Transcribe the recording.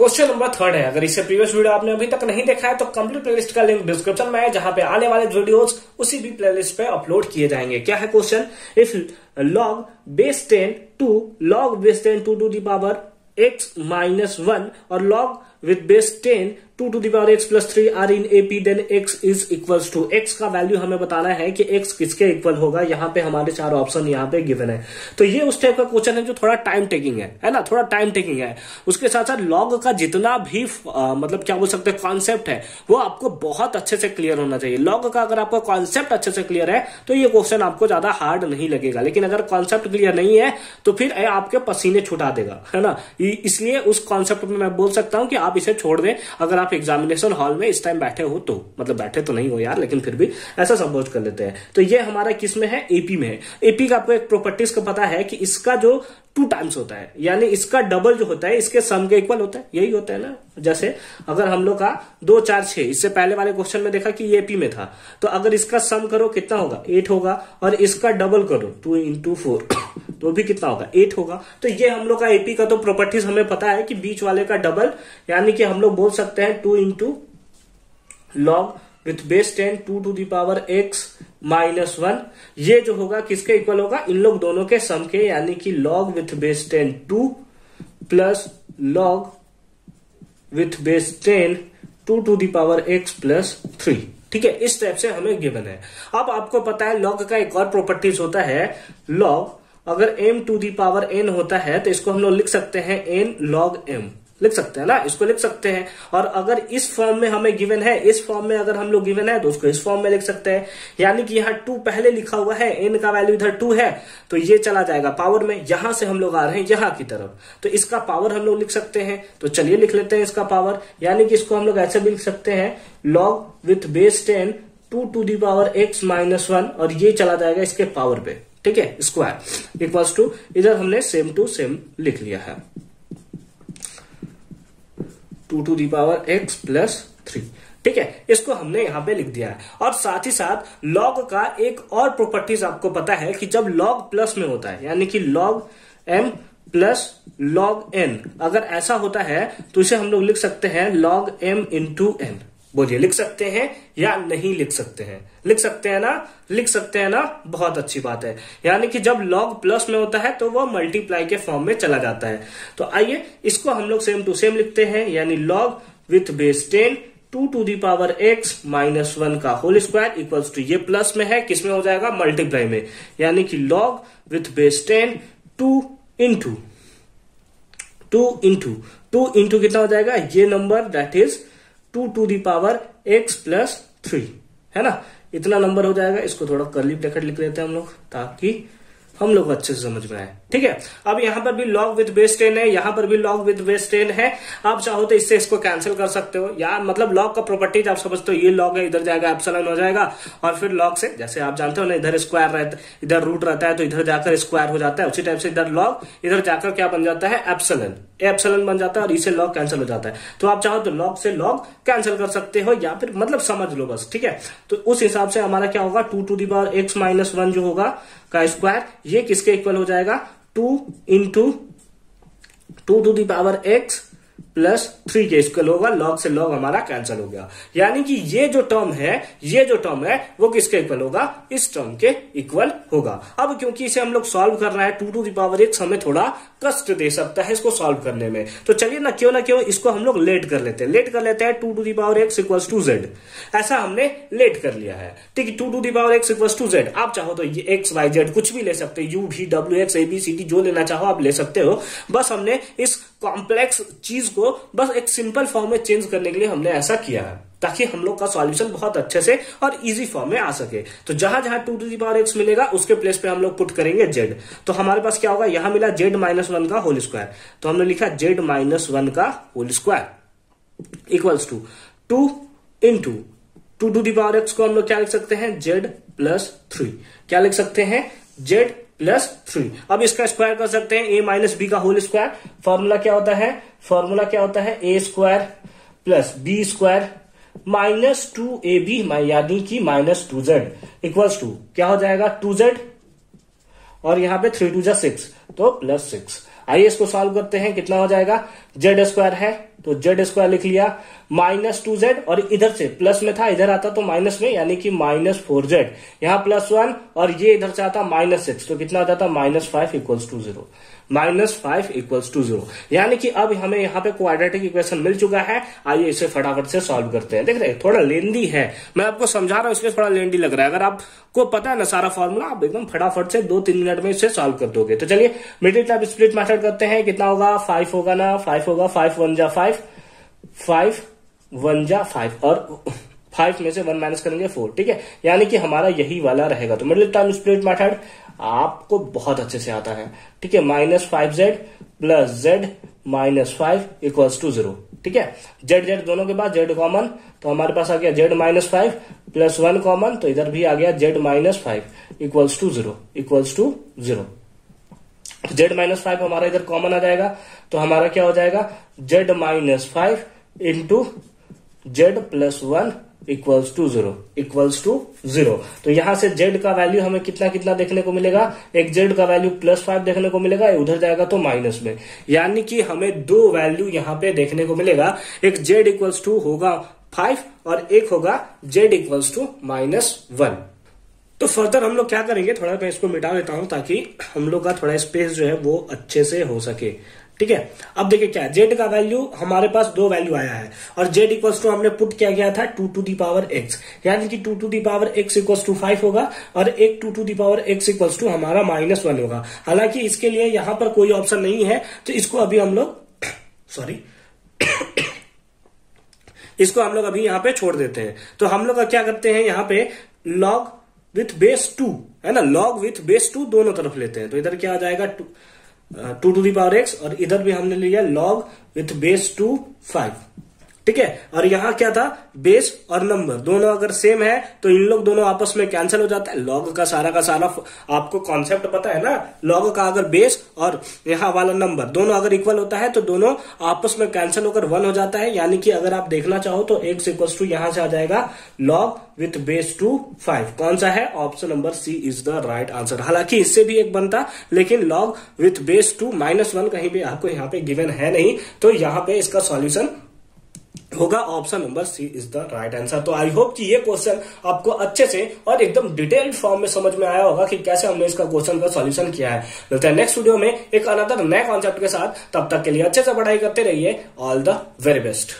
Question number third है। अगर इससे प्रीवियस वीडियो आपने अभी तक नहीं देखा है तो कंप्लीट प्लेलिस्ट का लिंक डिस्क्रिप्शन में है, जहाँ पे आने वाले वीडियोस उसी भी प्लेलिस्ट पे अपलोड किए जाएँगे। क्या है question if log base ten two log base ten two to the power x minus one और log with base ten two to the power x plus three are in AP then x is equals to x का value हमें बताना है कि x किसके equal होगा यहाँ पे हमारे चार ऑप्शन यहाँ पे गिवन है। तो ये उस टाइप का क्वेश्चन है जो थोड़ा टाइम टेकिंग है है ना? थोड़ा टाइम टेकिंग है। उसके साथ साथ लॉग का जितना भी आ, मतलब क्या बोल सकते हैं कॉन्सेप्ट है वो आपको बहुत अच्छे से क्लियर होना चाहिए। लॉग का अगर आपका कॉन्सेप्ट अच्छे से क्लियर है तो ये क्वेश्चन आपको ज़्यादा हार्ड नहीं लगेगा। लेकिन अगर कॉन्सेप्ट क्लियर नहीं है तो फिर आपके पसीने छुटा देगा है ना? इसलिए उस कॉन्सेप्ट में मैं बोल सकता हूँ कि आप इसे छोड़ दें। अगर आप एग्जामिनेशन हॉल में इस टाइम बैठे हो तो मतलब बैठे तो नहीं हो यार, लेकिन फिर भी ऐसा सपोज़ कर लेते हैं। तो ये हमारा किसमें है? एपी में है। एपी का आपको एक प्रॉपर्टीज़ का पता है कि इसका जो टू टाइम्स होता है। यानी इसका डबल जो होता है, इसके सम के इक्वल होता है। यही होता है ना। जैसे अगर हम लोग का दो, चार, छह, इससे पहले वाले क्वेश्चन में देखा कि ये एपी में था। तो अगर इसका सम करो, कितना होगा? एट होगा। और इसका डबल करो टू इंटू फोर तो भी कितना होगा? एट होगा। तो ये हम लोग का एपी का तो प्रॉपर्टीज़ हमें पता है कि बीच वाले का डबल यानी कि हम लोग बोल सकते हैं two into log with base ten two to the power x minus one ये जो होगा, किसके इक्वल होगा? इन लोग दोनों के सम के, यानी कि log with base ten two plus log with base ten two to the power x plus three ठीक है? इस टाइप से हमें गिवन है। अब आपको पता है लॉग का एक और प्रॉपर्टीज़ होता है लॉग अगर m to the power n होता है तो इसको हम लोग लिख सकते हैं n लॉग m लिख सकते हैं ना, इसको लिख सकते हैं। और अगर इस फॉर्म में हमें गिवन है, इस फॉर्म में अगर हम लोग गिवन है तो उसको इस फॉर्म में लिख सकते हैं। यानी कि यहाँ टू पहले लिखा हुआ है एन का वैल्यू इधर टू है तो ये चला जाएगा पावर में। यहाँ से हम लोग आ रहे हैं, यहाँ की तरफ़। तो इसका पावर हम लोग लिख सकते हैं। तो चलिए लिख लेते हैं इसका पावर यानी कि इसको हम लोग ऐसे भी लिख सकते हैं log with base ten two to the power x minus one और ये चला जाएगा इसके पावर पे। ठीक है स्क्वायर इक्वल्स टू इधर हमने सेम टू सेम लिख लिया है। Two to the power x plus three ठीक है, इसको हमने यहाँ पे लिख दिया है। और साथ ही साथ लॉग का एक और प्रॉपर्टीज़ आपको पता है कि जब लॉग प्लस में होता है, यानी कि log m plus log n अगर ऐसा होता है तो इसे हम लोग लिख सकते हैं लॉग एम इंटू एन बोलिए, लिख सकते हैं या नहीं लिख सकते हैं। लिख सकते हैं ना? लिख सकते हैं ना? बहुत अच्छी बात है। यानी कि जब लॉग प्लस में होता है तो वह मल्टीप्लाई के फॉर्म में चला जाता है। तो आइए, इसको हम लोग सेम टू सेम लिखते हैं। यानी log with base ten two to the power x minus one का होल स्क्वायर इक्वल्स टू ये प्लस में है। किसमें हो जाएगा? मल्टीप्लाई में। यानी कि log with base ten two into two into two into कितना हो जाएगा? ये number that is two to the power x plus three. है ना? इतना नंबर हो जाएगा, इसको थोड़ा करली ब्रैकेट लिख लेते हैं हम लोग, ताकि हम लोग अच्छे से समझ में आए। ठीक है? अब यहाँ पर भी लॉग विद बेस टेन है, यहाँ पर भी लॉग विद बेस टेन है। आप चाहो तो इससे इसको कैंसिल कर सकते हो। या मतलब लॉग का प्रॉपर्टीज़ आप समझते हो, ये लॉग है, इधर जाएगा एप्सलन हो जाएगा, और फिर लॉग से, जैसे आप जानते हो ना, इधर स्क्वायर रहता है इधर रूट रहता है तो इधर जाकर स्क्वायर हो जाता है। उसी टाइप से इधर लॉग इधर जाकर क्या बन जाता है एप्सलन एप्सलन बन जाता है और इसे लॉग कैंसिल हो जाता है। तो आप चाहो तो लॉग से लॉग कैंसिल कर सकते हो या फिर मतलब समझ लो बस, ठीक है? तो उस हिसाब से हमारा क्या होगा? Two to the power x minus one जो होगा, का स्क्वायर ये किसके इक्वल हो जाएगा? Two into two to the power x plus three के स्क्वेल होगा लॉग से लॉग हमारा कैंसिल हो गया। यानी कि ये जो टर्म है, ये जो टर्म है, वो किसके इक्वल होगा? इस टर्म के इक्वल होगा। अब क्योंकि इसे हम लोग सॉल्व कर रहे हैं टू टू दावर एक्स हमें थोड़ा कष्ट दे सकता है इसको सॉल्व करने में। तो चलिए ना, क्यों ना क्यों इसको हम लोग लेट कर लेते हैं। लेट कर लेते हैं two to the power x equal to z ऐसा हमने लेट कर लिया है। ठीक है two to the power x equal to z आप चाहो तो ये एक्स वाई जेड कुछ भी ले सकते यू भी डब्ल्यू एक्स एबीसीडी जो लेना चाहो आप ले सकते हो। बस हमने इस कॉम्प्लेक्स चीज़ को बस एक सिंपल फॉर्म में चेंज करने के लिए हमने ऐसा किया है, ताकि हम लोग का सॉल्यूशन बहुत अच्छे से और इजी फॉर्म में आ सके। तो जहाँ जहाँ two to the power x मिलेगा, उसके प्लेस पे हम लोग पुट करेंगे जेड तो हमारे पास क्या होगा? यहाँ मिला जेड माइनस वन का होल स्क्वायर तो हमने लिखा जेड माइनस वन का whole square equals to two into two to the power x को हम लोग क्या लिख सकते हैं? जेड प्लस थ्री क्या लिख सकते हैं? Z plus three. अब इसका स्क्वायर कर सकते हैं, ए माइनस बी का होल स्क्वायर। फॉर्मूला क्या होता है? फॉर्मूला क्या होता है? A square plus b square minus two a b यानी कि minus two z equals to. क्या हो जाएगा? Two z. और यहाँ पे थ्री टू जा सिक्स तो प्लस सिक्स। आइए इसको सॉल्व करते हैं, कितना हो जाएगा? जेड स्क्वायर है तो जेड स्क्वायर लिख लिया माइनस टू जेड और इधर से प्लस में था, इधर आता तो माइनस में, यानी कि माइनस फोर जेड यहाँ प्लस वन और ये इधर से आता माइनस सिक्स तो कितना आ जाता minus five equals to zero minus five equals to zero यानी कि अब हमें यहाँ पे क्वाड्रेटिक इक्वेशन मिल चुका है, आइए इसे फटाफट से सॉल्व करते हैं। देख रहे थोड़ा लेंदी है। मैं आपको समझा रहा हूँ, इसलिए थोड़ा लेंदी लग रहा है। अगर आपको पता है ना सारा फॉर्मूला आप एकदम फटाफट से दो तीन मिनट में इसे सॉल्व कर दोगे। तो चलिए मिडिल टाइप स्प्लिट मेथड करते हैं, कितना होगा? फाइव होगा ना? फाइव होगा फाइव वन जा फाइव फाइव वन जा फाइव और फाइव में से वन माइनस करेंगे फोर ठीक है? यानी कि हमारा यही वाला रहेगा। तो मिडिल टर्म स्प्लिट मेथड आपको बहुत अच्छे से आता है, ठीक है? Minus five z plus z minus five equals to zero ठीक है? जेड जेड दोनों के बाद जेड कॉमन तो हमारे पास आ गया z minus five plus one common तो इधर भी आ गया z minus five equals to zero equals to zero z minus five हमारा इधर कॉमन आ जाएगा तो हमारा क्या हो जाएगा? Z minus five into z plus one equals to zero equals to zero तो यहाँ से जेड का वैल्यू हमें कितना कितना देखने को मिलेगा? एक जेड का वैल्यू प्लस फाइव देखने को मिलेगा उधर जाएगा तो माइनस में। यानी कि हमें दो वैल्यू यहाँ पे देखने को मिलेगा। एक जेड इक्वल्स टू होगा फाइव और एक होगा z equals to minus one तो फर्दर हम लोग क्या करेंगे? थोड़ा मैं इसको मिटा देता हूँ ताकि हम लोग का थोड़ा स्पेस जो है वो अच्छे से हो सके। ठीक है? अब देखिए क्या जेड का वैल्यू हमारे पास दो वैल्यू आया है और जेड इक्वल टू हमने पुट किया गया था? Two to the power x यानी कि two to the power x equals to five होगा और एक two to the power x equal to हमारा माइनस वन होगा। हालाँकि इसके लिए यहाँ पर कोई ऑप्शन नहीं है तो इसको अभी हम लोग सॉरी इसको हम लोग अभी यहाँ पे छोड़ देते हैं। तो हम लोग क्या करते हैं? यहाँ पे लॉग विथ बेस टू है ना? लॉग विथ बेस टू दोनों तरफ़ लेते हैं। तो इधर क्या आ जाएगा? Two two to the power x और इधर भी हमने लिया log with base two five ठीक है? और यहाँ क्या था? बेस और नंबर दोनों अगर सेम है तो इन लोग दोनों आपस में कैंसिल हो जाता है। लॉग का सारा का सारा आपको कॉन्सेप्ट पता है ना? लॉग का अगर बेस और यहाँ वाला नंबर दोनों अगर इक्वल होता है तो दोनों आपस में कैंसिल होकर वन हो जाता है। यानी कि अगर आप देखना चाहो तो एक्स इक्वल टू यहाँ से आ जाएगा। Log with base two five कौन सा है? Option number C is the right answer हालाँकि इससे भी एक बनता, लेकिन log with base two minus one कहीं भी आपको यहाँ पे गिवन है नहीं तो यहाँ पे इसका सॉल्यूशन होगा option number C is the right answer तो आई होप कि ये क्वेश्चन आपको अच्छे से और एकदम डिटेल्ड फॉर्म में समझ में आया होगा कि कैसे हमने इसका क्वेश्चन का सॉल्यूशन किया है। मिलते हैं नेक्स्ट वीडियो में एक अनदर नए कॉन्सेप्ट के साथ। तब तक के लिए अच्छे से पढ़ाई करते रहिए। All the very best